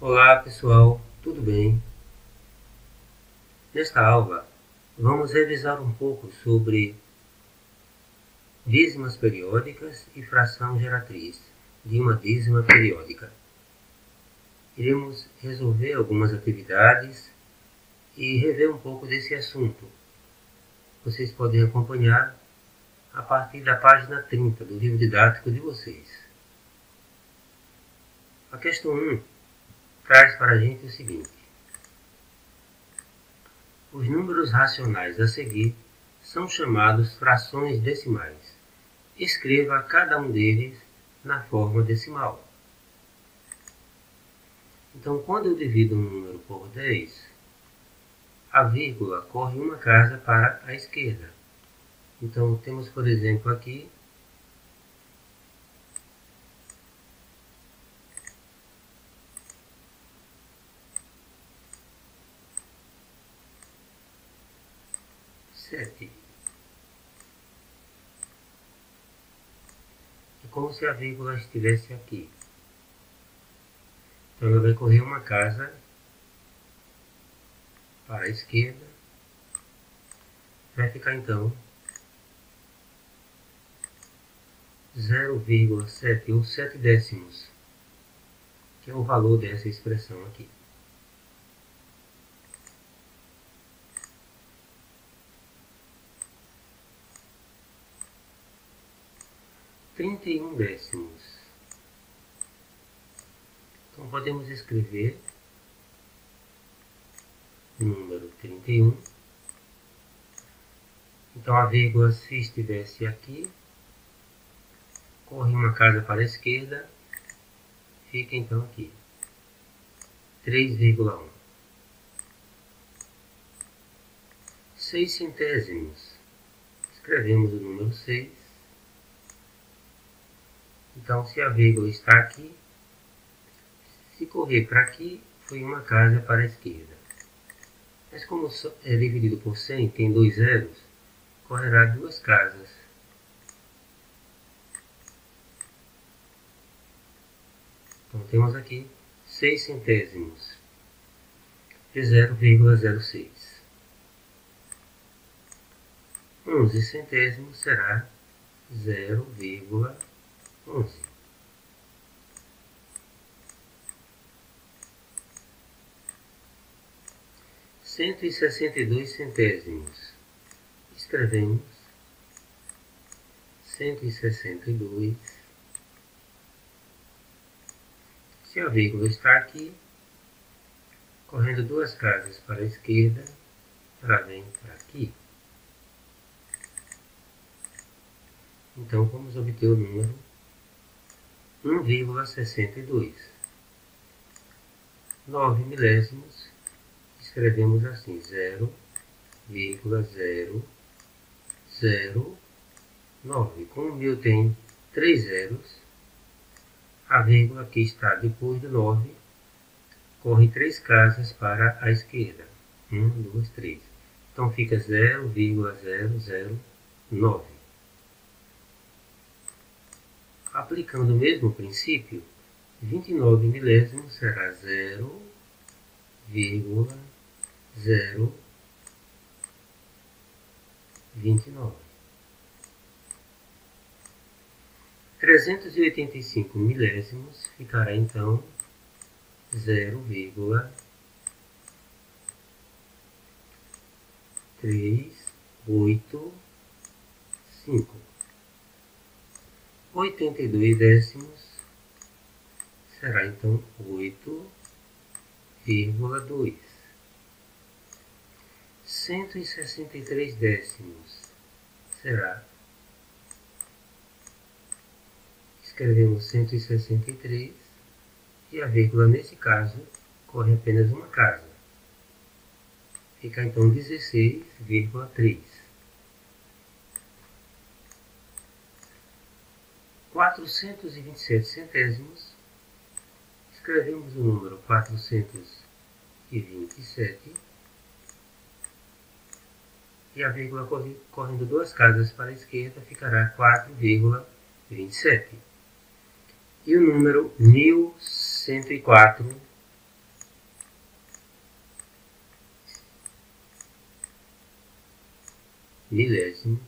Olá pessoal, tudo bem? Nesta aula vamos revisar um pouco sobre dízimas periódicas e fração geratriz de uma dízima periódica. Iremos resolver algumas atividades e rever um pouco desse assunto. Vocês podem acompanhar a partir da página 30 do livro didático de vocês. A questão 1 traz para a gente o seguinte: os números racionais a seguir são chamados frações decimais. Escreva cada um deles na forma decimal. Então, quando eu divido um número por 10, a vírgula corre uma casa para a esquerda. Então, temos, por exemplo, aqui sete. É como se a vírgula estivesse aqui. Então ela vai correr uma casa para a esquerda. Vai ficar então 0,7 ou 7 décimos, que é o valor dessa expressão aqui. Trinta e um décimos. Então podemos escrever o número trinta e um. Então a vírgula se estivesse aqui, corre uma casa para a esquerda, fica então aqui. 3,1. 6 centésimos. Escrevemos o número 6. Então, se a vírgula está aqui, se correr para aqui, foi uma casa para a esquerda. Mas como é dividido por 100, tem dois zeros, correrá duas casas. Então temos aqui 6 centésimos de 0,06. 11 centésimos será 0,11. 11. Cento e sessenta e dois centésimos. Escrevemos cento e sessenta e dois. Se a vírgula está aqui, correndo duas casas para a esquerda, ela vem para aqui. Então, vamos obter o número 1,62. 9 milésimos, escrevemos assim, 0,009. Como o meu tem 3 zeros, a vírgula que está depois do 9 corre 3 casas para a esquerda. 1, 2, 3. Então fica 0,009. Aplicando o mesmo princípio, 29 milésimos será 0,029. 385 milésimos ficará então 0,385. 82 décimos será então 8,2. 163 décimos será. Escrevemos 163 e a vírgula nesse caso corre apenas uma casa. Fica então 16,3. 427 centésimos, escrevemos o número 427 e a vírgula correndo duas casas para a esquerda ficará 4,27. E o número 1104 milésimos.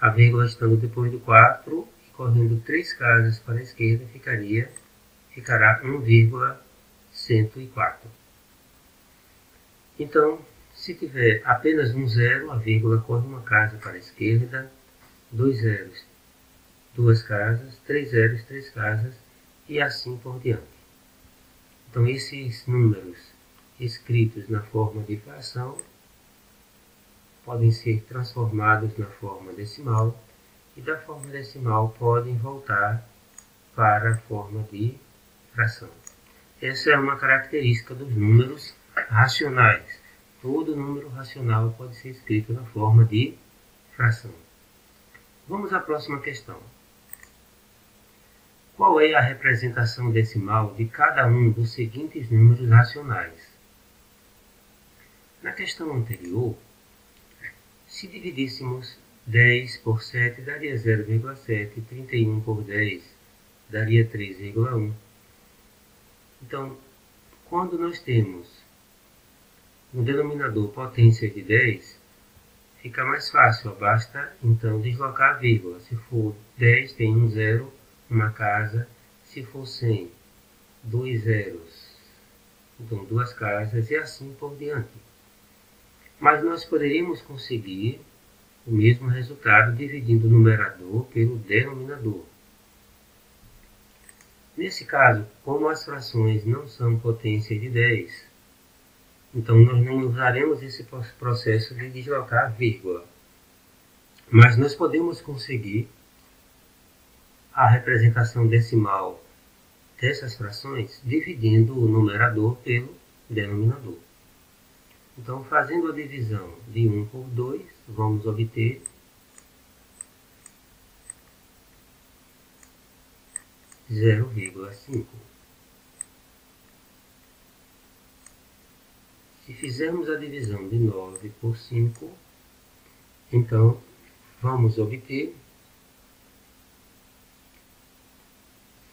A vírgula estando depois do 4 e correndo três casas para a esquerda ficaria, ficará 1,104. Então, se tiver apenas um zero, a vírgula corre uma casa para a esquerda, dois zeros, duas casas, três zeros, três casas e assim por diante. Então, esses números escritos na forma de fração podem ser transformados na forma decimal e da forma decimal podem voltar para a forma de fração. Essa é uma característica dos números racionais. Todo número racional pode ser escrito na forma de fração. Vamos à próxima questão. Qual é a representação decimal de cada um dos seguintes números racionais? Na questão anterior, se dividíssemos 10 por 7 daria 0,7, 31 por 10 daria 3,1. Então, quando nós temos no denominador potência de 10, fica mais fácil, basta então deslocar a vírgula. Se for 10, tem um zero, uma casa. Se for 100, dois zeros, então duas casas e assim por diante. Mas nós poderíamos conseguir o mesmo resultado dividindo o numerador pelo denominador. Nesse caso, como as frações não são potência de 10, então nós não usaremos esse processo de deslocar a vírgula. Mas nós podemos conseguir a representação decimal dessas frações dividindo o numerador pelo denominador. Então, fazendo a divisão de 1 por 2, vamos obter zero vírgula cinco. Se fizermos a divisão de 9 por 5, então vamos obter,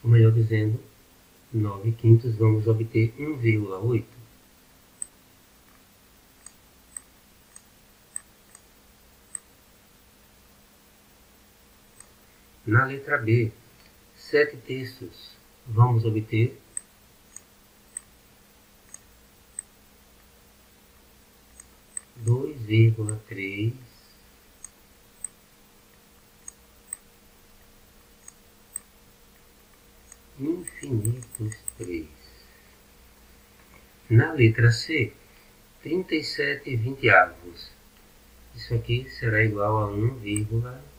ou melhor dizendo, 9 quintos, vamos obter 1,8. Na letra B, 7 terços, vamos obter dois vírgula três infinitos três. Na letra C, 37 vinteavos. Isso aqui será igual a 1, vírgula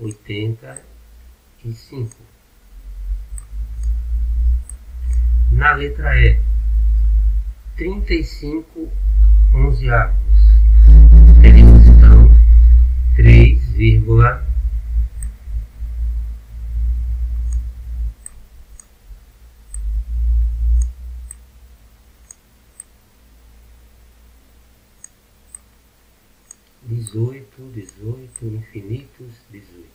oitenta e cinco. Na letra E, trinta e cinco onzeavos. Teremos então três vírgula dezoito, infinitos, dezoito.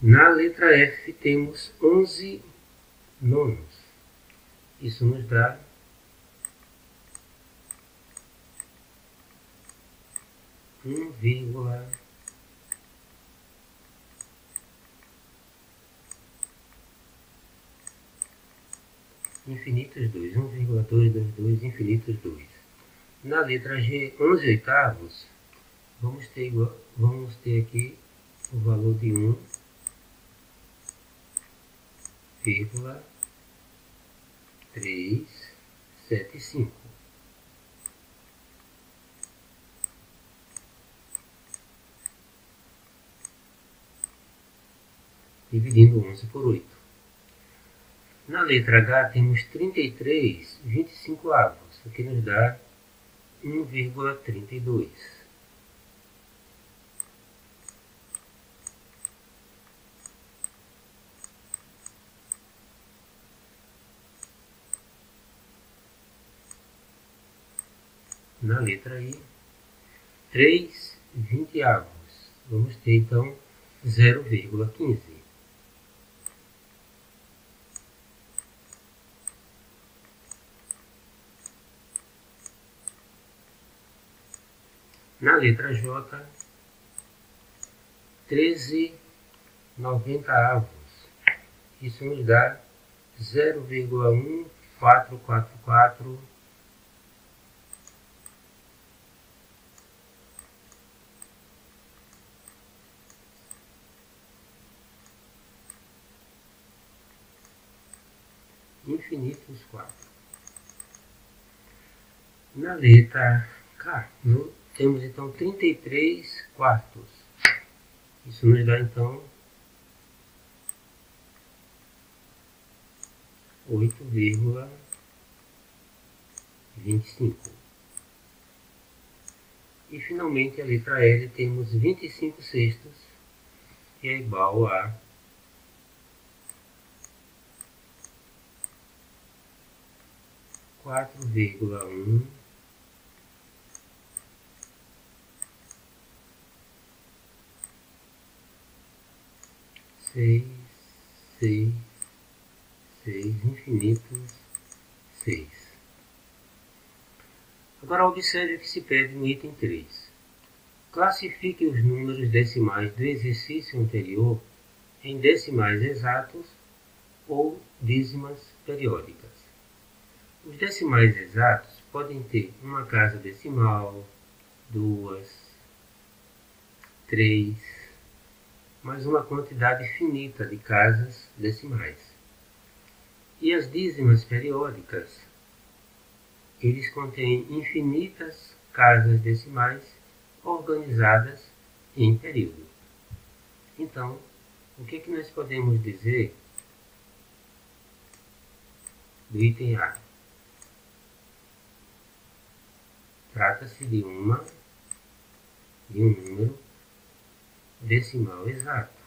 Na letra F temos 11 nonos. Isso nos dá um vírgula infinitos 2, 1,222 infinitos 2. Na letra G, 11 oitavos, vamos ter, igual, vamos ter aqui o valor de 1, vírgula 375. Dividindo 11 por 8. Na letra H temos 33 25 avos, o que nos dá 1,32. Na letra I, 3 20 avos. Vamos ter então 0,15. Na letra J, 13,90 avos. Isso nos dá 0,1444 infinitos 4. Na letra K, no, temos então 33 quartos. Isso nos dá então 8,25. E finalmente a letra L temos 25 sextos, que é igual a 4,1 seis, seis, seis infinitos, seis. Agora observe o que se pede no item 3. Classifique os números decimais do exercício anterior em decimais exatos ou dízimas periódicas. Os decimais exatos podem ter uma casa decimal, duas, três, mas uma quantidade finita de casas decimais. E as dízimas periódicas, eles contêm infinitas casas decimais organizadas em período. Então, o que, que nós podemos dizer do item A? Trata-se de uma de um número decimal exato.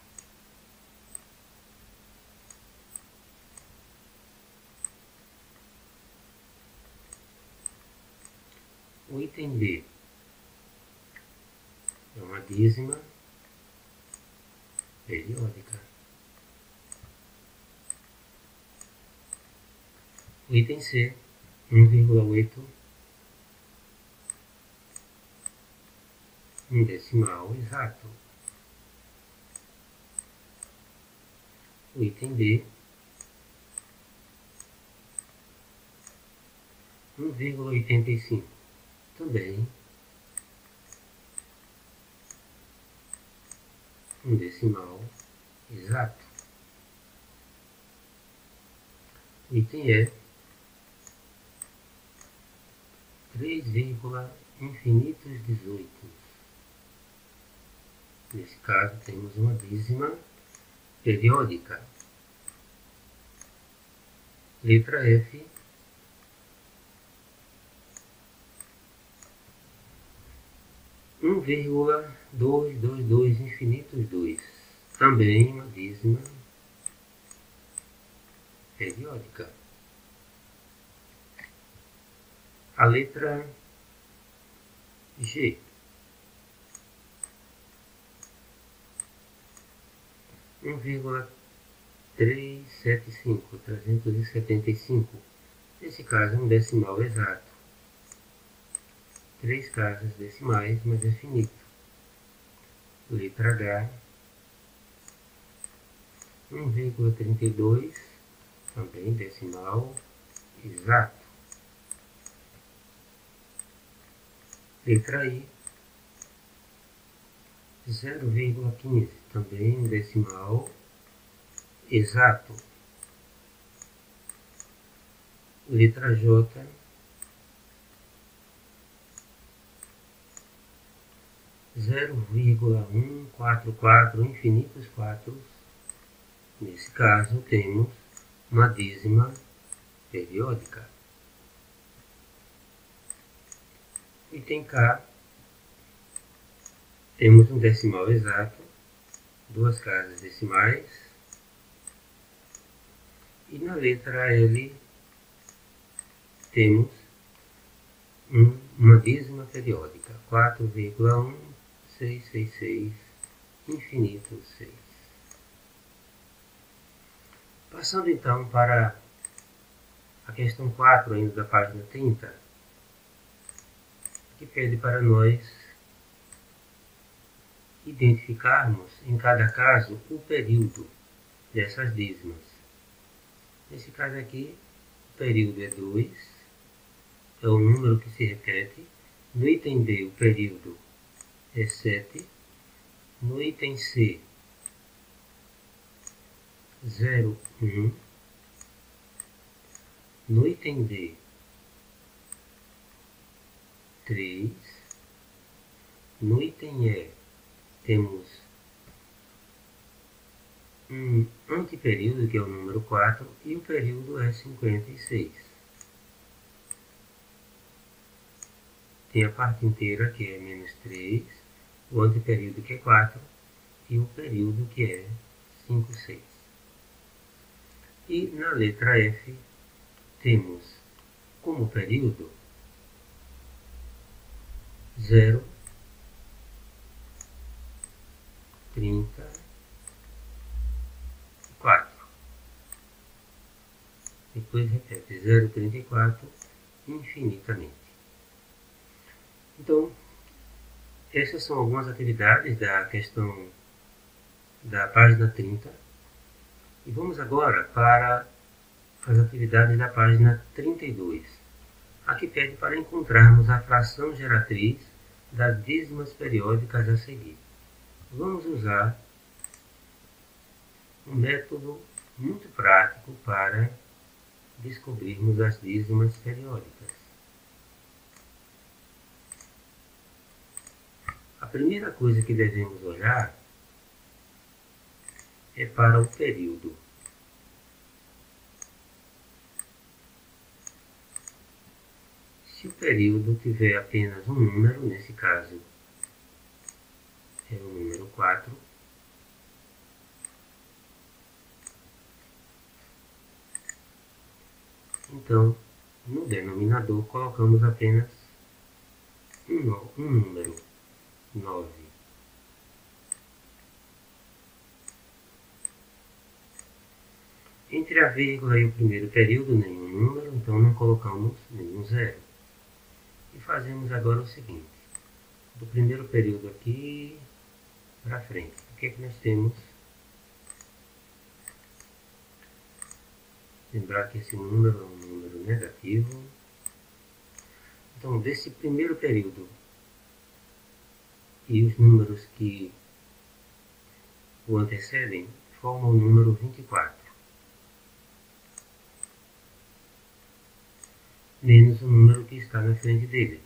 O item B é uma dízima periódica. O item C, 1,8 um decimal exato. O item B, 1,85 também. Um decimal exato. O item E, 3, infinitos 18. Nesse caso, temos uma dízima periódica. Letra F. Um vírgula dois dois dois infinitos dois. Também uma dízima periódica. A letra G. 1,375, 375. Nesse caso é um decimal exato. Três casas decimais, mas é finito. Letra H, 1,32, também decimal exato. Letra I, 0,15, também decimal exato. Letra J, zero vírgula um quatro quatro infinitos quatro. Nesse caso temos uma dízima periódica. Item K temos um decimal exato, duas casas decimais, e na letra L temos um, uma dízima periódica, 4,1666 infinito 6. Passando então para a questão 4 ainda da página 30, que pede para nós identificarmos em cada caso o período dessas dízimas. Nesse caso aqui, o período é 2, é o número que se repete. No item B, o período é 7. No item C, 0, 1. No item D, 3. No item E, temos um antiperíodo, que é o número 4, e o período é 56. Tem a parte inteira, que é menos 3, o antiperíodo, que é 4, e o período, que é 5, 6. E na letra F, temos como período 0, 30, 4. Depois repete 0,34 infinitamente. Então, essas são algumas atividades da questão da página 30. E vamos agora para as atividades da página 32. Aqui pede para encontrarmos a fração geratriz das dízimas periódicas a seguir. Vamos usar um método muito prático para descobrirmos as dízimas periódicas. A primeira coisa que devemos olhar é para o período. Se o período tiver apenas um número, nesse caso é o número 4, Então, no denominador, colocamos apenas um, um número, 9. Entre a vírgula e o primeiro período, nenhum número, então não colocamos nenhum zero. E fazemos agora o seguinte, do primeiro período aqui para frente, o que, é que nós temos Lembrar que esse número é um número negativo. Então, desse primeiro período e os números que o antecedem formam o número 24. Menos o número que está na frente dele,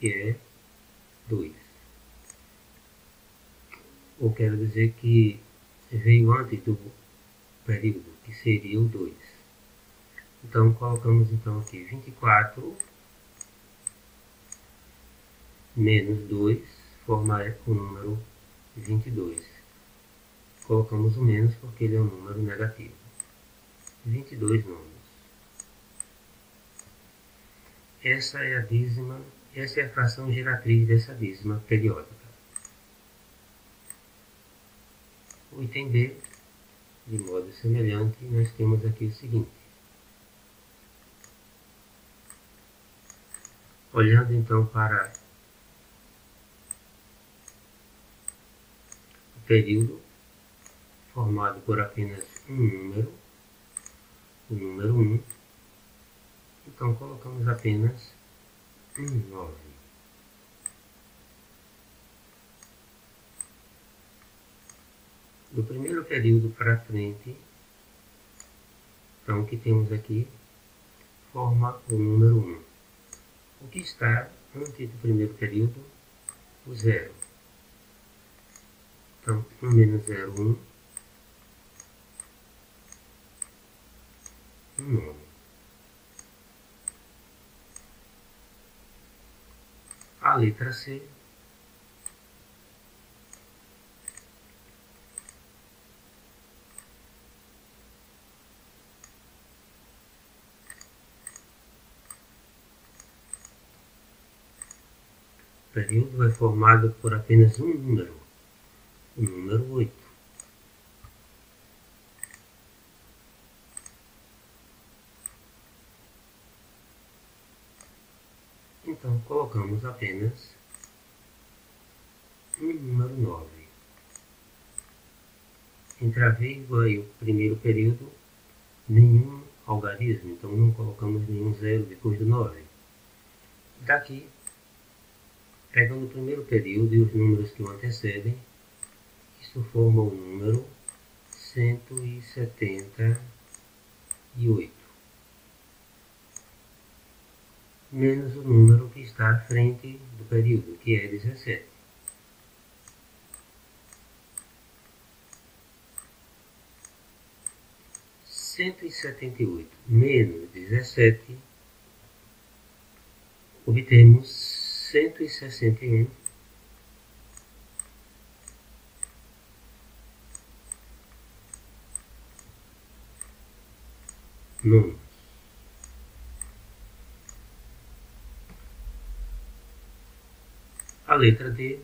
que é 2. Ou quero dizer que veio antes do período, que seria o 2. Então, colocamos então aqui 24 menos 2, formar o número 22. Colocamos o menos porque ele é um número negativo. 22 nonos. Essa é a dízima, essa é a fração geratriz dessa dízima periódica. B, de modo semelhante, nós temos aqui o seguinte. Olhando então para o período formado por apenas um número, o número 1, então colocamos apenas um 9. Do primeiro período para frente, então o que temos aqui forma o número 1 o que está antes do primeiro período, o zero. Então, 1 menos 0, 1. 1 nono. A letra C período é formado por apenas um número. o número 8. Então, colocamos apenas um número 9. Entre a vírgula e o primeiro período, nenhum algarismo, então não colocamos nenhum zero depois do 9. Daqui, pegando o primeiro período e os números que o antecedem, isso forma o número 178 menos o número que está à frente do período, que é 17. Cento e setenta e oito menos dezessete, obtemos cento e sessenta e um. Números. A letra D.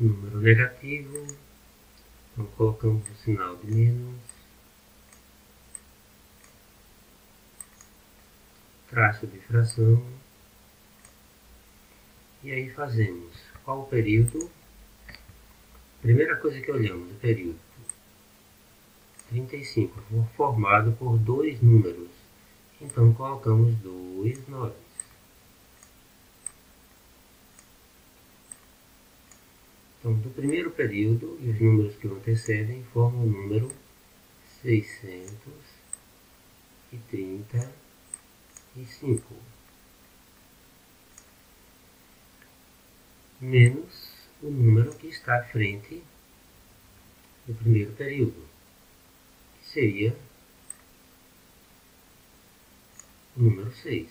Número negativo, então colocamos o sinal de menos, traço de fração, e aí fazemos qual o período. Primeira coisa que olhamos, o período 35 formado por dois números, então colocamos dois noves. Então, do primeiro período e os números que o antecedem formam o número 635 menos o número que está à frente do primeiro período, que seria o número 6.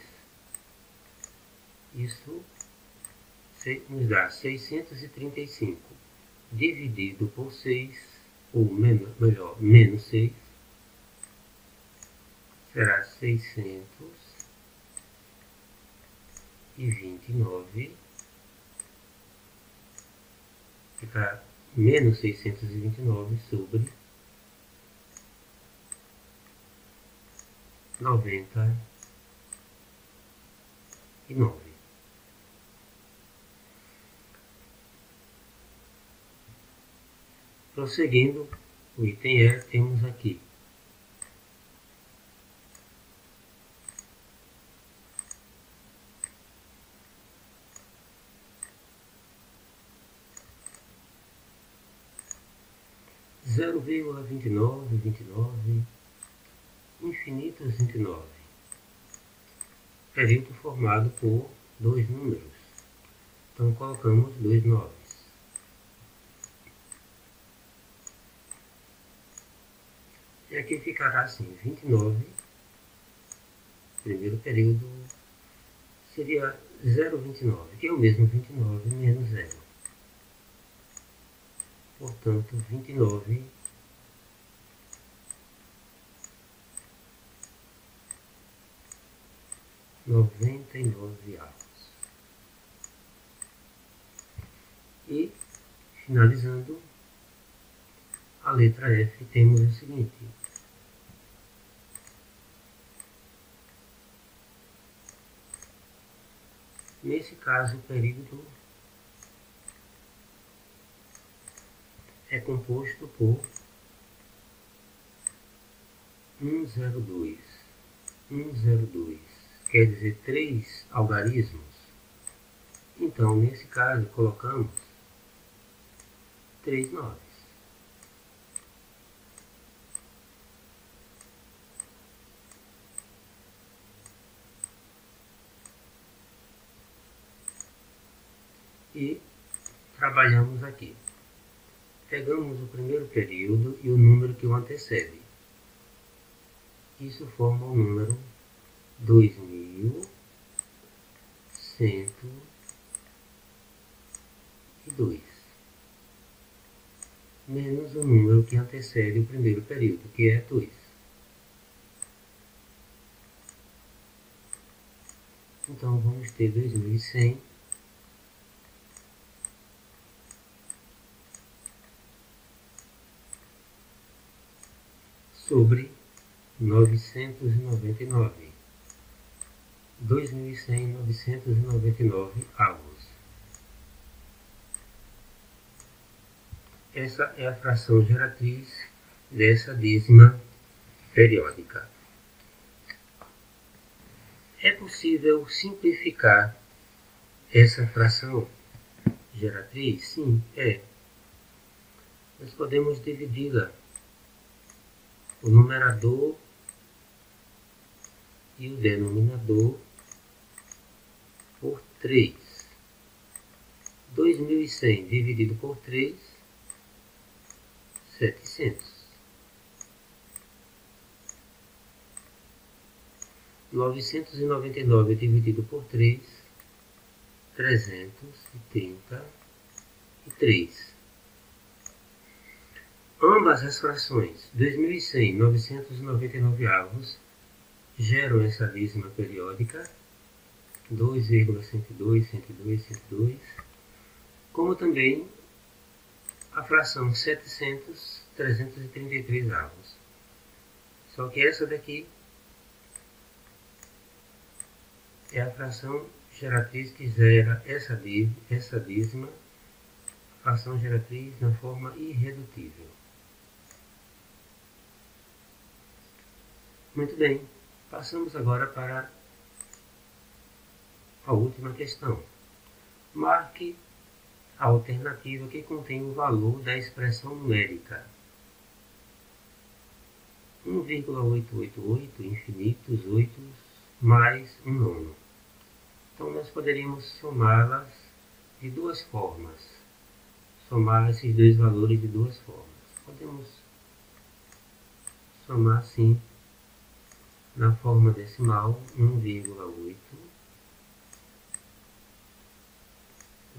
Isso nos dá 635 dividido por 6, ou menos, melhor, menos 6, será 629, ficar menos 629 sobre 99. Prosseguindo, o item E, temos aqui zero vírgula vinte nove, vinte e nove, infinitos vinte e nove. Período formado por dois números. Então colocamos dois nove. E aqui ficará assim, 29, primeiro período, seria 0,29, que é o mesmo 29 menos 0. Portanto, 29 noventa e nove avos. E, finalizando, a letra F temos o seguinte. Nesse caso, é o perímetro é composto por 102, 102, quer dizer três algarismos. Então, nesse caso, colocamos 39. E trabalhamos aqui. Pegamos o primeiro período e o número que o antecede. Isso forma o número 2102 menos o número que antecede o primeiro período, que é 2. Então vamos ter 2100 sobre 999. 2.100.999 avos. Essa é a fração geratriz dessa dízima periódica. É possível simplificar essa fração geratriz? Sim, é. Nós podemos dividi-la. O numerador e o denominador por 3. 2.100 dividido por 3, 700. 999 dividido por 3, 333. Ambas as frações 2.100 999 avos geram essa dízima periódica 2,102, 102, 102, como também a fração 700, 333 avos. Só que essa daqui é a fração geratriz que gera essa, essa dízima, fração geratriz na forma irredutível. Muito bem. Passamos agora para a última questão. Marque a alternativa que contém o valor da expressão numérica 1,888 infinitos 8 mais 1 nono. Então nós poderíamos somá-las de duas formas. Somar esses dois valores de duas formas. Podemos somar assim na forma decimal 1,8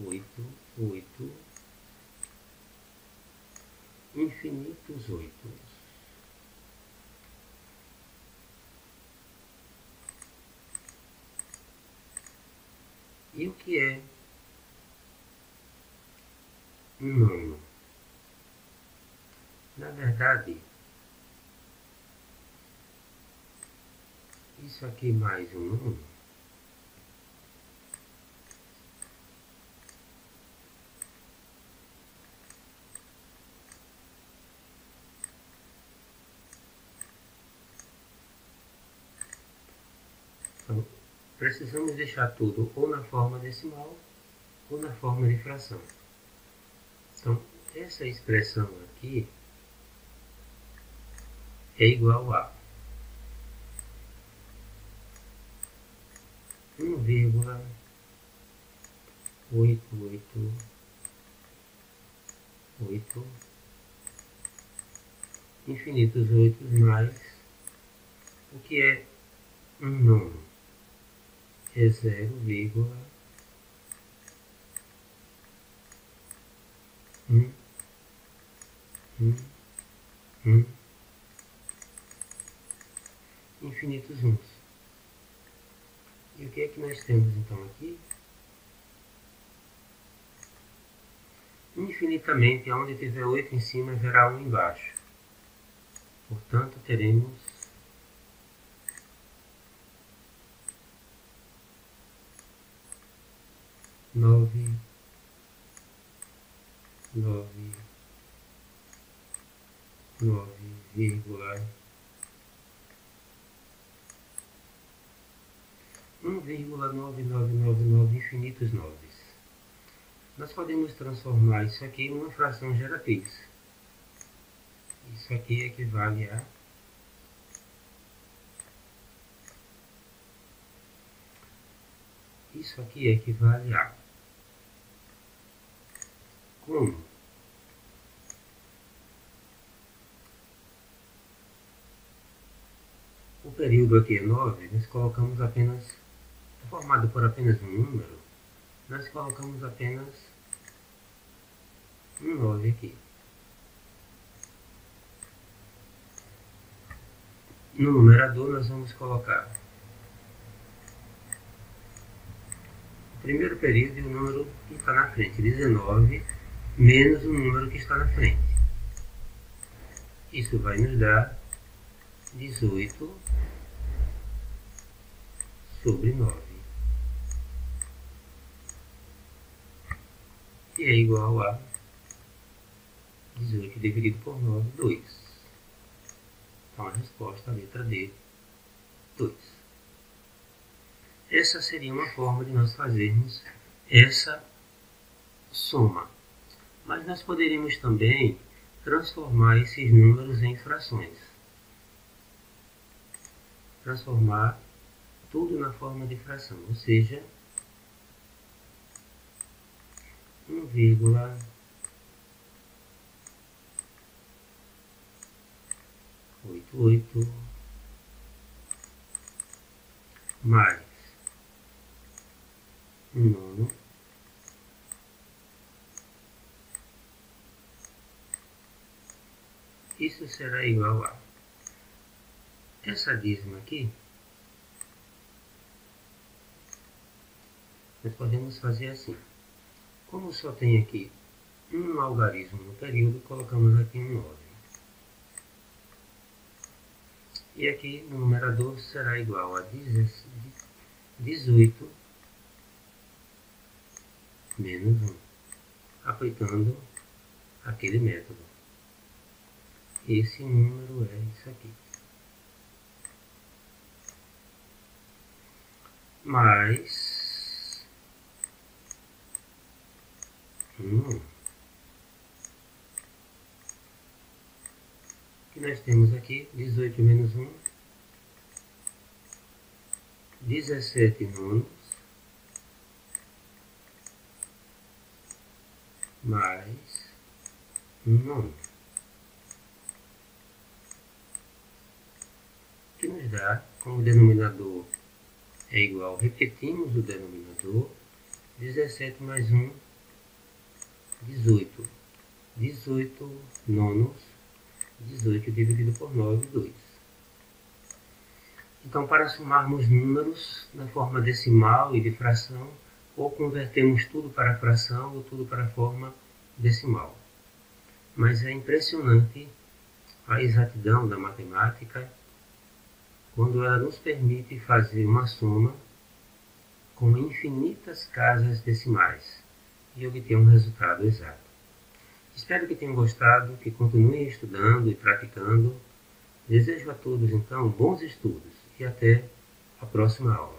8, 8 infinitos oito. E o que é um nono? Na verdade, Isso aqui mais um. Então, precisamos deixar tudo ou na forma decimal ou na forma de fração. Então, essa expressão aqui é igual a um vírgula oito oito oito infinitos oito mais o que é um nono é zero vírgula um um um infinitos uns e o que é que nós temos então aqui? Infinitamente, onde tiver 8 em cima, haverá 1 embaixo. Portanto, teremos nove, nove, nove vírgula 1,9999 infinitos noves. Nós podemos transformar isso aqui em uma fração geratriz. Isso aqui equivale a Isso aqui equivale a como o período aqui é 9, nós colocamos apenas formado por apenas um número, nós colocamos apenas um 9 aqui. No numerador nós vamos colocar primeiro período e o número que está na frente, 19, menos o número que está na frente. Isso vai nos dar 18 sobre 9. E é igual a 18 dividido por 9, 2. Então a resposta, a letra D, 2. Essa seria uma forma de nós fazermos essa soma. Mas nós poderíamos também transformar esses números em frações. Transformar tudo na forma de fração, ou seja, 1, oito, oito, mais um nono, isso será igual a essa dízima aqui, nós podemos fazer assim. Como só tem aqui um algarismo no período, colocamos aqui um 9. E aqui no numerador será igual a 18 menos 1, aplicando aquele método. Esse número é isso aqui. Mais 1. que nós temos aqui 18 menos 1, 17 nonos, mais 1 nono. Que nos dá, como denominador é igual, repetimos o denominador, 17 mais 1, 18. 18 nonos 18 dividido por 9, 2. Então, para somarmos números na forma decimal e de fração, ou convertemos tudo para fração ou tudo para forma decimal. Mas é impressionante a exatidão da matemática quando ela nos permite fazer uma soma com infinitas casas decimais e obter um resultado exato. Espero que tenham gostado, que continuem estudando e praticando. Desejo a todos, então, bons estudos e até a próxima aula.